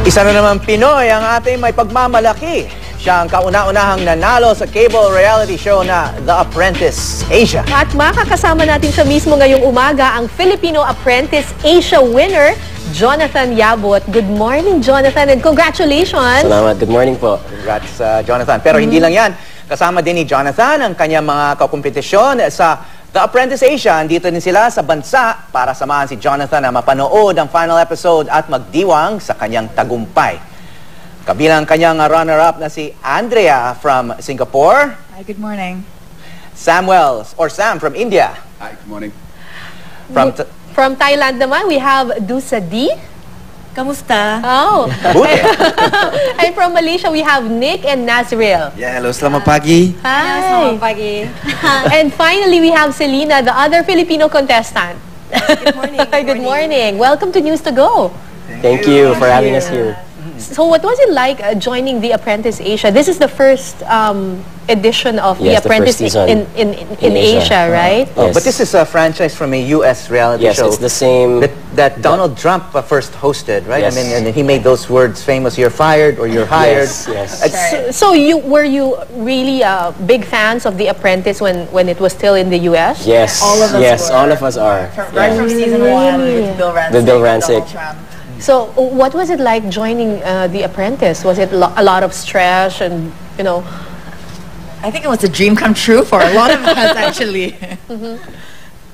Isa na naman Pinoy ang ating may pagmamalaki. Siya ang kauna-unahang nanalo sa cable reality show na The Apprentice Asia. At makakasama natin siya mismo ngayong umaga ang Filipino Apprentice Asia winner, Jonathan Yabot. Good morning, Jonathan, and congratulations! Salamat. Good morning po. Congrats, uh, Jonathan. Pero hindi lang yan. Kasama din ni Jonathan ang kanyang mga kakompetisyon sa The Apprentice Asia. Andito din sila sa bansa para samahan si Jonathan na mapanood ang final episode at magdiwang sa kanyang tagumpay. Kabilang kanyang runner-up na si Andrea from Singapore, Hi, good morning. Samuel or Sam from India, Hi, good morning. from From Thailand naman, we have Dusa D. Kamusta? Oh. Buti. and from Malaysia, we have Nick and Nazriel. Yeah, hello, selamat pagi. Hi! pagi. and finally, we have Selena, the other Filipino contestant. Good morning. Good morning. Welcome to News to Go. Thank you for having us here. So what was it like uh, joining The Apprentice Asia? This is the first um, edition of The Yes, the Apprentice first season in, in, in, in in Asia, Asia. right? Oh, Yes. But this is a franchise from a U.S. reality Yes, show. it's the same. that, that Donald Trump uh, first hosted, right? Yes. I mean, and he made those words famous: "You're fired" or "You're hired." Yes, yes. So, so you were you really uh, big fans of The Apprentice when, when it was still in the U.S.? Yes. All of us yes, were. all of us are. From, right from season one with Bill Rancic. With Bill Rancic. Donald Trump. So what was it like joining uh, The Apprentice? Was it lo- a lot of stress and you know? I think it was a dream come true for a lot of us, actually.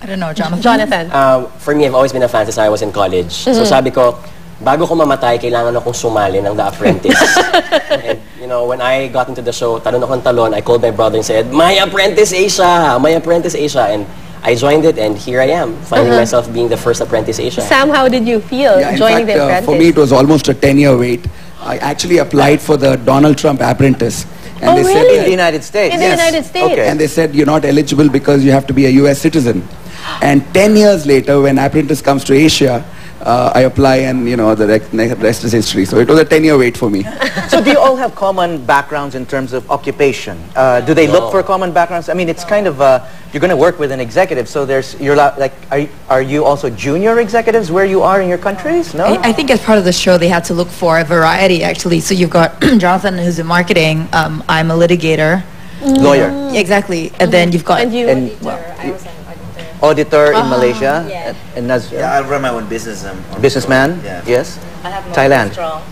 I don't know, Jonathan. Jonathan. Uh, for me, I've always been a fan since I was in college. So sabi ko, bago ko mamatay, kailangan akong sumali ng The Apprentice. and, you know, when I got into the show, talon akong talon, I called my brother and said, My Apprentice Asia! My Apprentice Asia! And I joined it and here I am, finding myself being the first Apprentice Asia. Sam, how did you feel Yeah, joining fact, The uh, Apprentice? for me, it was almost a 10-year wait. I actually applied for the Donald Trump apprentice. And Oh, they really? in the said, United States. In the United States. Okay. and they said, you're not eligible because you have to be a U.S. citizen. And 10 years later, when apprentice comes to Asia, uh, I apply and, you know, the rest is history. So it was a 10-year wait for me. So do you all have common backgrounds in terms of occupation? Uh, do they look for common backgrounds? I mean, it's kind of uh, you're going to work with an executive, so there's you're like are, are you also junior executives where you are in your countries? No. I, I think as part of the show, they had to look for a variety, actually. So you've got Jonathan, who's in marketing. Um, I'm a litigator. Lawyer, Exactly. And then you've got... and you, and auditor in Malaysia, Yeah. and, and Naz- Yeah, I run my own business. Um, on- businessman. Yeah. Yes. I have Thailand. Strong.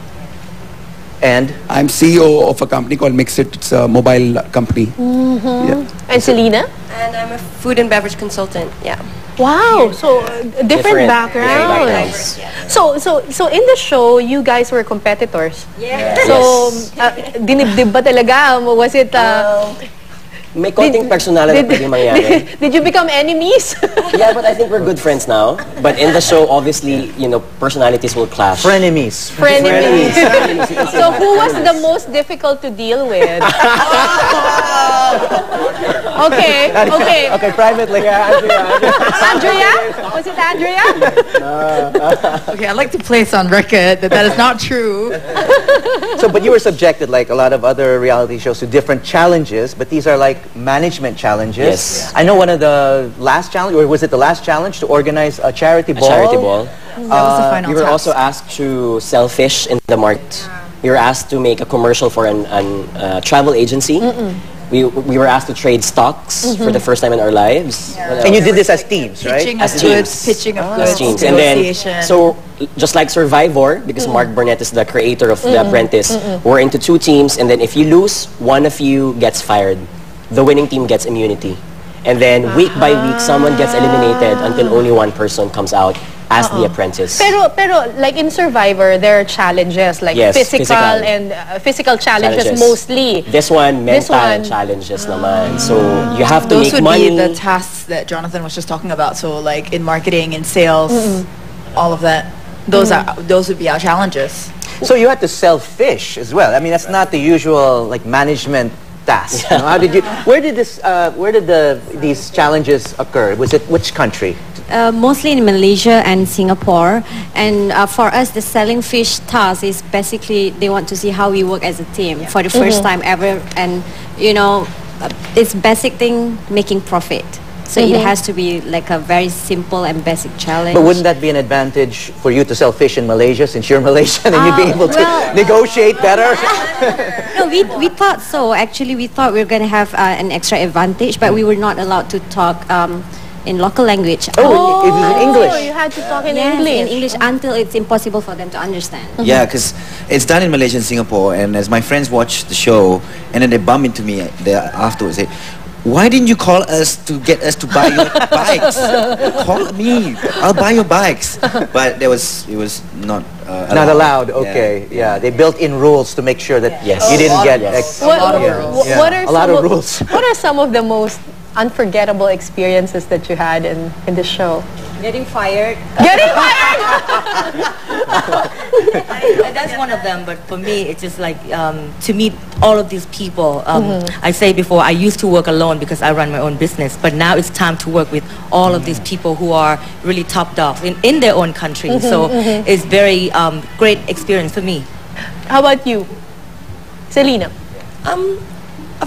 And I'm CEO of a company called Mixit. It's a mobile company. Yeah. and Selena? And I'm a food and beverage consultant. Yeah. Wow, so uh, different, Different- backgrounds. different So, so, so in the show, you guys were competitors. Yeah. So, uh, dinibdib ba talaga? Was it, uh, May konting personality na pwedeng mangyari. did, did you become enemies? yeah, but I think we're good friends now. But in the show, obviously, you know, personalities will clash. frenemies. Frenemies. so who was the most difficult to deal with? okay, okay. Okay, privately. Yeah, Andrea? Was it Andrea? Okay, I'd like to place on record that that is not true. So, but you were subjected, like a lot of other reality shows, to different challenges. But these are like management challenges. Yes. I know one of the last challenge, or was it the last challenge, to organize a charity A ball? charity ball. That was the final We were task. also asked to sell fish in the market. You were asked to make a commercial for an, an uh, travel agency. We, we were asked to trade stocks for mm-hmm. the first time in our lives. What And you did this as teams, right? Pitching of As goods, pitching of ah. As goods, teams. And then, negotiation. so just like Survivor, because mm-hmm. Mark Burnett is the creator of The Apprentice, we're into two teams, and then if you lose, one of you gets fired. The winning team gets immunity. And then week by week, someone gets ah. eliminated until only one person comes out as The Apprentice. Pero, pero like in Survivor, there are challenges like Yes, physical, physical. and uh, physical challenges, Challenges. mostly. This one, This mental one- challenges naman. So, you have to Those make would money. be the tasks that Jonathan was just talking about. So, like in marketing, in sales, all of that. Those are those would be our challenges. So you had to sell fish as well. I mean, that's not the usual like management task. you know? How did you? Where did this? Uh, where did the these challenges occur? Was it which country? Uh, mostly in Malaysia and Singapore. And uh, for us, the selling fish task is basically they want to see how we work as a team for the 1st time ever. And, you know, uh, it's basic thing, making profit. So it has to be like a very simple and basic challenge. But wouldn't that be an advantage for you to sell fish in Malaysia since you're Malaysian and you'd be Uh, able to well- negotiate better? No, we, we thought so. Actually, we thought we were going to have uh, an extra advantage, but we were not allowed to talk um, in local language. Oh, it was in English. Oh, you had to talk in Yes, English. in English until it's impossible for them to understand. Yeah, because it's done in Malaysia and Singapore, and as my friends watch the show, and then they bump into me there afterwards, say, "Why didn't you call us to get us to buy your bikes? Call me, I'll buy your bikes." But there was it was not uh, Not allowed. Okay. Yeah. They built in rules to make sure that Yes. you didn't get Yes. ex- What, lot of yeah. rules. Yeah. what are a lot of rules. What are some of the most unforgettable experiences that you had in, in the show? Getting fired. Getting fired! I- that's one of them, but for me, it's just like um, to meet all of these people. Um, I say before, I used to work alone because I run my own business, but now it's time to work with all of these people who are really top dogs in, in their own country. so it's very um, great experience for me. How about you? Selena? Um, of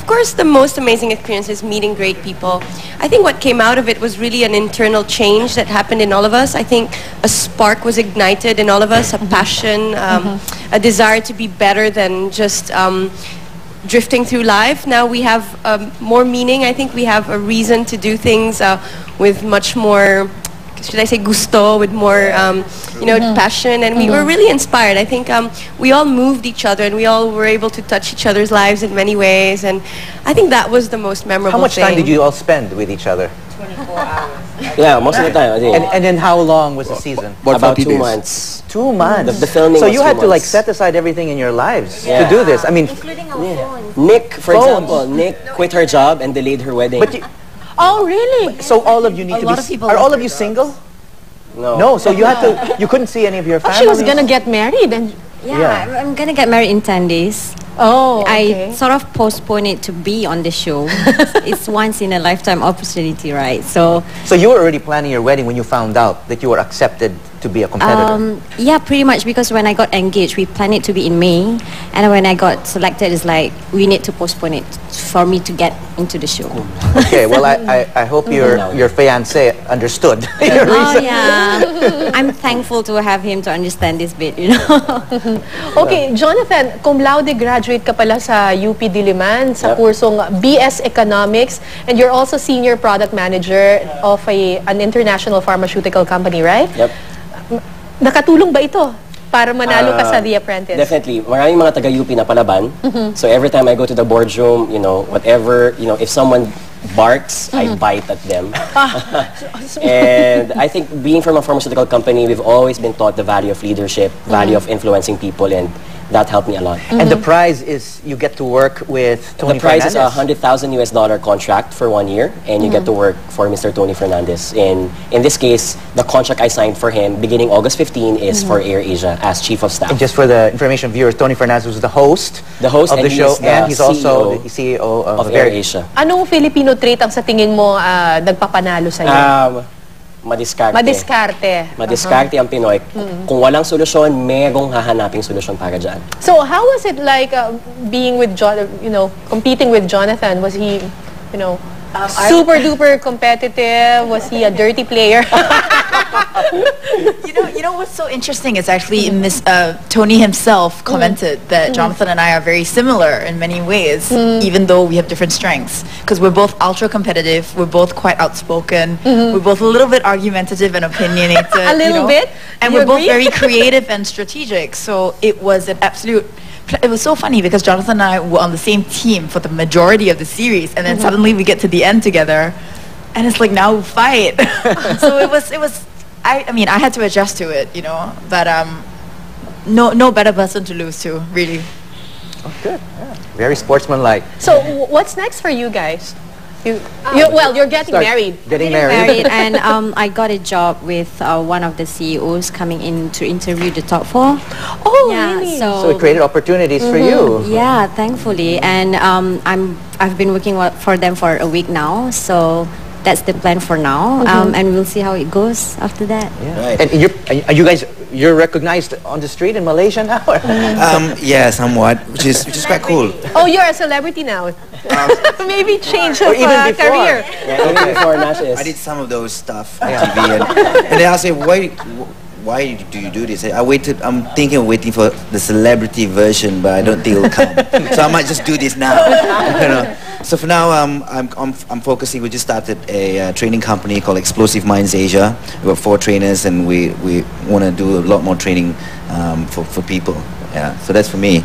course, the most amazing experience is meeting great people. I think what came out of it was really an internal change that happened in all of us. I think a spark was ignited in all of us, a passion, um, a desire to be better than just um, drifting through life. Now we have um, more meaning. I think we have a reason to do things uh, with much more should I say gusto with more um, you know passion and we were really inspired I think um, we all moved each other and we all were able to touch each other's lives in many ways and I think that was the most memorable How much thing. time did you all spend with each other? 24 hours. Yeah, most of the time, I think. And, and then how long was the season? About about two days. months. Two months. The- the filming So you had to like set aside everything in your lives to do this. I mean, Including our phones. Nick, for Phones. example, Nick quit her job and delayed her wedding. But you, Oh, really? so all of you need A to lot be. of people are all of you single? no. No. So you had to. You couldn't see any of your Oh, family. she was gonna get married and... Yeah, Yeah. I'm- I'm gonna get married in 10 days. Oh, okay. I sort of postponed it to be on the show. it's once in a lifetime opportunity, right? So, So you were already planning your wedding when you found out that you were accepted to be a competitor. um, yeah, pretty much because when I got engaged, we planned it to be in May, and when I got selected, it's like we need to postpone it for me to get into the show. okay. Well, I, I, I hope your your fiance understood your Oh reason. yeah, I'm thankful to have him to understand this bit, you know. Okay, Jonathan, cum laude graduate ka pala sa UP Diliman sa Yep. kursong BS Economics and you're also senior product manager of a, an international pharmaceutical company, right? Yep. Nakatulong ba ito para manalo ka Ah, sa The Apprentice? Definitely. Maraming mga taga-UP na palaban. So every time I go to the boardroom, you know, whatever, you know, if someone barks, I bite at them. and I think being from a pharmaceutical company, we've always been taught the value of leadership, value of influencing people, and that helped me a lot. And the prize is you get to work with Tony the prize is a hundred thousand US dollar contract for one year, and you get to work for Mr. Tony Fernandez. In in this case, the contract I signed for him beginning August 15 is for Air Asia as chief of staff. And just for the information of viewers, Tony Fernandez was the host, The host of the show, the and he's also CEO the CEO of, of Air Very- Asia. Anong Filipino trait ang sa tingin mo ah, nagpapanalo sa'yo? Um, madiskarte. Madiskarte. Madiskarte ang Pinoy. Kung walang solusyon, megong hahanaping solusyon para dyan. So how was it like uh, being with John, you know, competing with Jonathan? Was he, you know, super duper competitive? Was he a dirty player? you know, you know what's so interesting is actually Miss uh, Tony himself mm. commented that mm. Jonathan and I are very similar in many ways, mm. even though we have different strengths. Because we're both ultra competitive, we're both quite outspoken, mm-hmm. we're both a little bit argumentative and opinionated. A you little know, bit? and You we're both very creative and strategic. So it was an absolute. It was so funny because Jonathan and I were on the same team for the majority of the series, and then mm-hmm. suddenly we get to the end together, and it's like now we fight. so it was it was I, I mean I had to adjust to it, you know. But um no no better person to lose to, really. Oh, Good. Yeah. Very sportsmanlike. so w- what's next for you guys? You, you well, you're getting married. Getting Getting married. married, and um, I got a job with uh, one of the CEOs coming in to interview the top four. Oh, yeah, really? so, So it created opportunities for you. Yeah, thankfully, and um, I'm I've been working for them for a week now, so that's the plan for now, um, and we'll see how it goes after that. Yeah. Right. And you're, are you guys, you're recognized on the street in Malaysia now? Um, yeah, somewhat, which is which is quite cool. Oh, you're a celebrity now. Maybe change Or of even uh, before. career. Yeah, even before Nash is. I did some of those stuff on TV, and, and they ask me why. Why do you do this? I waited. I'm thinking of waiting for the celebrity version, but I don't think it'll come. so I might just do this now. you know. So for now, um, I'm, I'm I'm focusing. We just started a uh, training company called Explosive Minds Asia. We've got four trainers, and we we want to do a lot more training um, for for people. Yeah. So that's for me.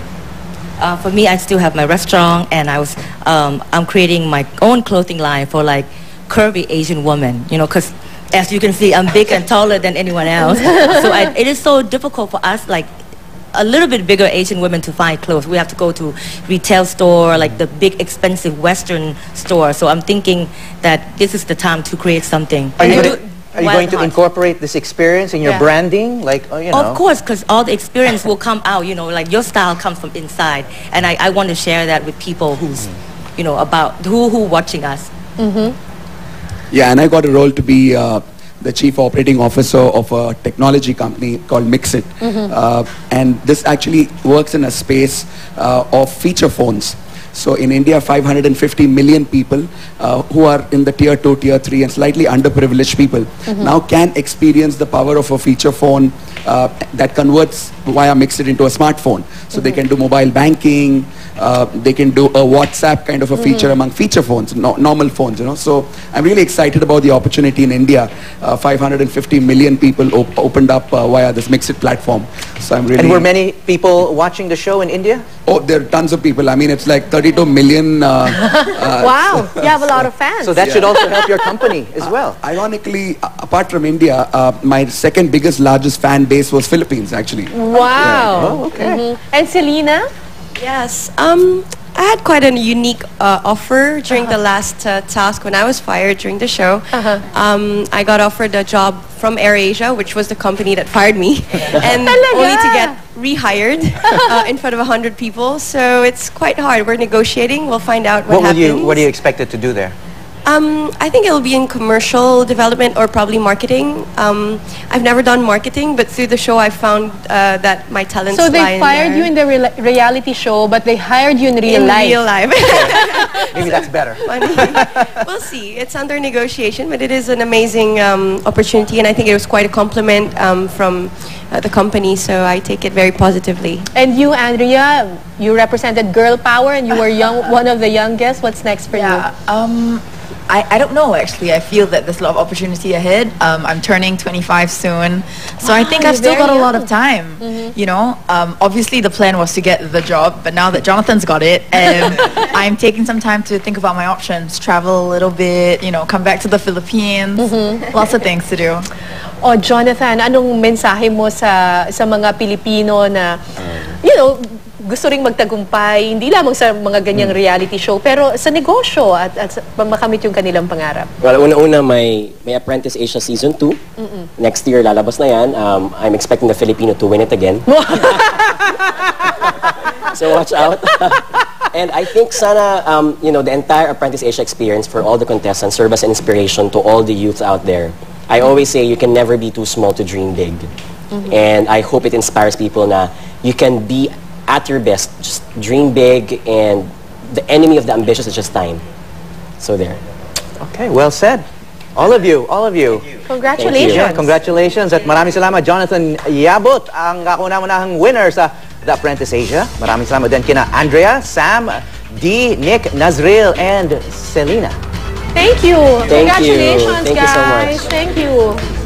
Uh, for me, I still have my restaurant, and I was um, I'm creating my own clothing line for like curvy Asian women. You know, because as you can see, I'm big and taller than anyone else. so I, it is so difficult for us, like a little bit bigger Asian women, to find clothes. We have to go to retail store, like the big expensive Western store. So I'm thinking that this is the time to create something. Are you, going, do- are you wild going to heart. incorporate this experience in your Yeah. branding? Like, oh, you know. Of course, because all the experience will come out. You know, like your style comes from inside, and I, I want to share that with people who's, you know, about who who watching us. Yeah, and I got a role to be uh, the chief operating officer of a technology company called Mixit. Uh, and this actually works in a space uh, of feature phones. So in India, 550 million people uh, who are in the tier 2, tier 3 and slightly underprivileged people now can experience the power of a feature phone uh, that converts via Mixit into a smartphone. So they can do mobile banking, uh, they can do a WhatsApp kind of a feature among feature phones, no, normal phones, you know. So I'm really excited about the opportunity in India. Uh, 550 million people op- opened up uh, via this Mixit platform. So I'm really... and were many people watching the show in India? Oh, there are tons of people. I mean, it's like 32 million... Uh, uh, Wow, you have a lot of fans. So that should also help your company as well. Ironically, a- apart from India, uh, my second biggest, largest fan base was Philippines, actually. wow. Oh, okay. Mhm. And Selena? Yes. Um, I had quite a unique uh, offer during the last uh, task when I was fired during the show. Uh-huh. Um, I got offered a job from AirAsia, which was the company that fired me, and Talaga? only to get rehired uh, in front of 100 people. So it's quite hard. We're negotiating. We'll find out what, What, will happens. you, what are you expected to do there? Um, I think it'll be in commercial development or probably marketing. Um, I've never done marketing, but through the show I found uh, that my talents So lie they fired there. you in the real- reality show, but they hired you in real in life. real life. Maybe that's better. Funny. we'll see. It's under negotiation, but it is an amazing um, opportunity, and I think it was quite a compliment um, from uh, the company, so I take it very positively. And you, Andrea, you represented girl power and you were young, one of the youngest. What's next for you? Yeah, um, I, I don't know actually. I feel that there's a lot of opportunity ahead. Um, I'm turning 25 soon, so I think I've still got a lot of time. You know, um, obviously the plan was to get the job, but now that Jonathan's got it, um, I'm taking some time to think about my options, travel a little bit, you know, come back to the Philippines. Lots of things to do. Oh, Jonathan, anong mensahe mo sa sa mga Pilipino na, you know, gusto ring magtagumpay, hindi lamang sa mga ganyang reality show, pero sa negosyo at, at makamit yung kanilang pangarap. Well, una-una may, may Apprentice Asia Season 2. Next year, lalabas na yan. Um, I'm expecting the Filipino to win it again. so watch out. and I think sana, um, you know, the entire Apprentice Asia experience for all the contestants serve as an inspiration to all the youths out there. I always say you can never be too small to dream big. And I hope it inspires people na you can be at your best, just dream big, and the enemy of the ambitious is just time. So there. Okay, well said. All of you, all of you. Congratulations. Yeah, congratulations at maraming salamat Jonathan Yabut, ang kauna-unahang winner sa The Apprentice Asia. Maraming salamat din kina Andrea, Sam, D, Nick, Nazril, and Selena. Thank you. Thank you. Congratulations, Thank you so guys. much. Thank you.